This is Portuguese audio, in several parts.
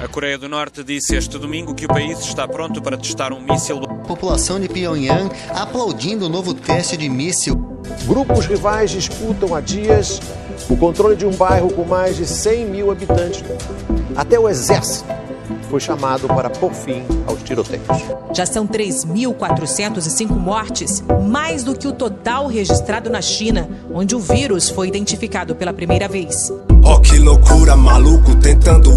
A Coreia do Norte disse este domingo que o país está pronto para testar um míssil. População de Pyongyang aplaudindo o novo teste de míssil. Grupos rivais disputam há dias o controle de um bairro com mais de 100 mil habitantes. Até o exército foi chamado para pôr fim aos tiroteios. Já são 3.405 mortes, mais do que o total registrado na China, onde o vírus foi identificado pela primeira vez. Oh, que loucura, maluco, tentando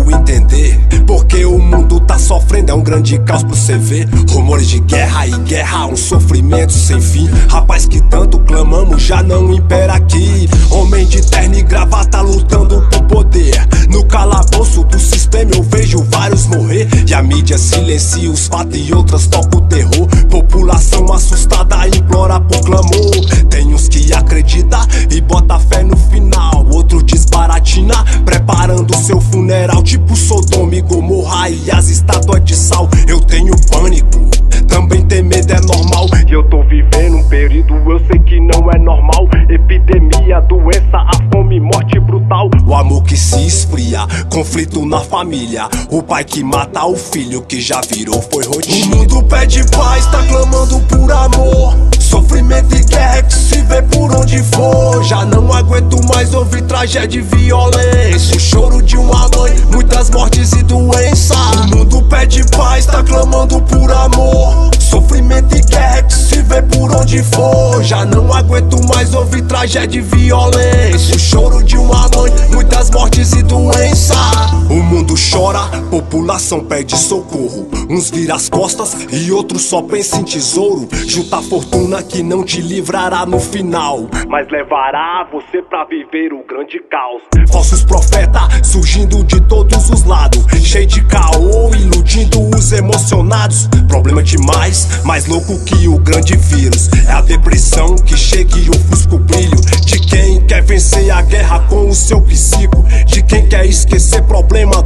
é um grande caos pro ver. Rumores de guerra e guerra, um sofrimento sem fim. Rapaz, que tanto clamamos, já não impera aqui. Homem de terno e gravata lutando por poder. No calabouço do sistema eu vejo vários morrer. E a mídia silencia os fatos e outras toca o terror. População assustada implora por clamor. Tem uns que acredita e bota fé no Tipo Sodoma e Gomorra e as estátuas de sal. Eu tenho pânico, também ter medo é normal. E eu tô vivendo um período, eu sei que não é normal. Epidemia, doença, a fome, morte brutal. O amor que se esfria, conflito na família. O pai que mata o filho que já virou foi rotina. O mundo pede paz, tá clamando por amor. Sofrimento e guerra é que se vê por onde for. Já não ouvir tragédia e violência. O choro de uma mãe, muitas mortes e doença. O mundo pede paz, tá clamando por amor. Sofrimento e guerra é que se vê por onde for. Já não aguento mais ouvir tragédia e violência. O choro de uma mãe, muitas mortes e doença. Chora, população pede socorro. Uns viram as costas e outros só pensam em tesouro. Junta fortuna que não te livrará no final, mas levará você pra viver o grande caos. Falsos profetas surgindo de todos os lados, cheio de caô, iludindo os emocionados. Problema demais, mais louco que o grande vírus. É a depressão que chega e ofusca o brilho de quem quer vencer a guerra com o seu psico, de quem quer esquecer problema do mundo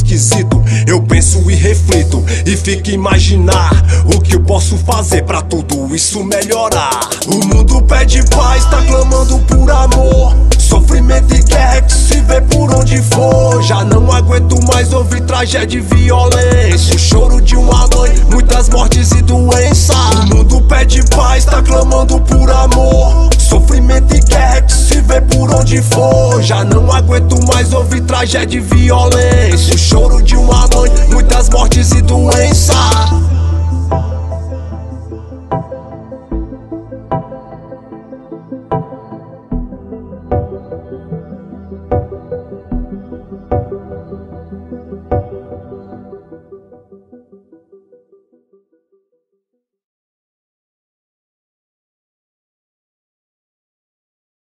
esquisito. Eu penso e reflito e fico imaginar o que eu posso fazer pra tudo isso melhorar. O mundo pede paz, tá clamando por amor. Sofrimento e guerra é que se vê por onde for. Já não aguento mais ouvir tragédia e violência. O choro de uma mãe, onde for. Já não aguento mais ouvir tragédia e violência. O choro de uma